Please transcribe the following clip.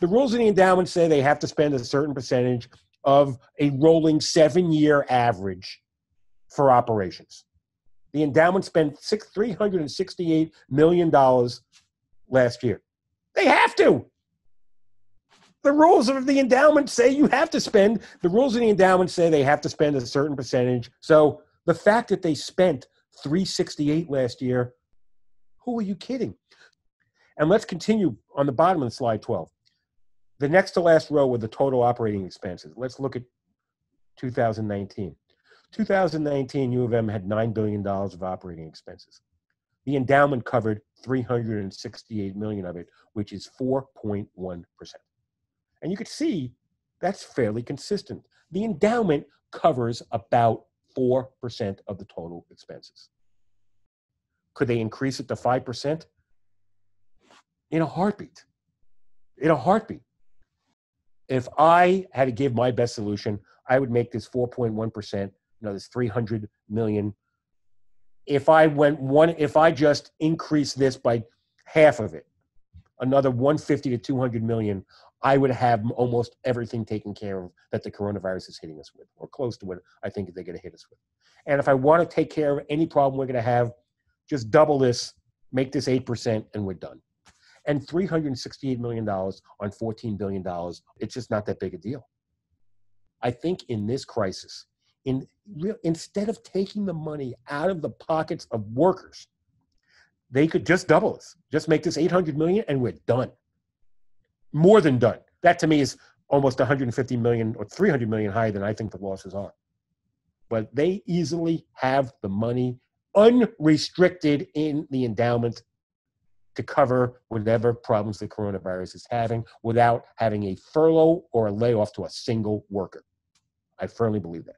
The rules of the endowment say they have to spend a certain percentage of a rolling seven year average for operations. The endowment spent six, $368 million last year. They have to. The rules of the endowment say you have to spend, the rules of the endowment say they have to spend a certain percentage. So the fact that they spent 368 last year, who are you kidding? And let's continue on the bottom of slide 12. The next to last row with the total operating expenses. Let's look at 2019. 2019, U of M had $9 billion of operating expenses. The endowment covered 368 million of it, which is 4.1%. And you could see that's fairly consistent. The endowment covers about 4% of the total expenses. Could they increase it to 5%? In a heartbeat. In a heartbeat. If I had to give my best solution, I would make this 4.1%, you know, this 300 million. If I went one, if I just increase this by half of it, another 150 to 200 million, I would have almost everything taken care of that the coronavirus is hitting us with, or close to what I think they're going to hit us with. And if I want to take care of any problem we're going to have, just double this, make this 8%, and we're done. And $368 million on $14 billion, it's just not that big a deal. I think in this crisis, in real, instead of taking the money out of the pockets of workers, they could just double this, just make this 800 million, and we're done. More than done. That to me is almost 150 million or 300 million higher than I think the losses are. But they easily have the money unrestricted in the endowment to cover whatever problems the coronavirus is having without having a furlough or a layoff to a single worker. I firmly believe that.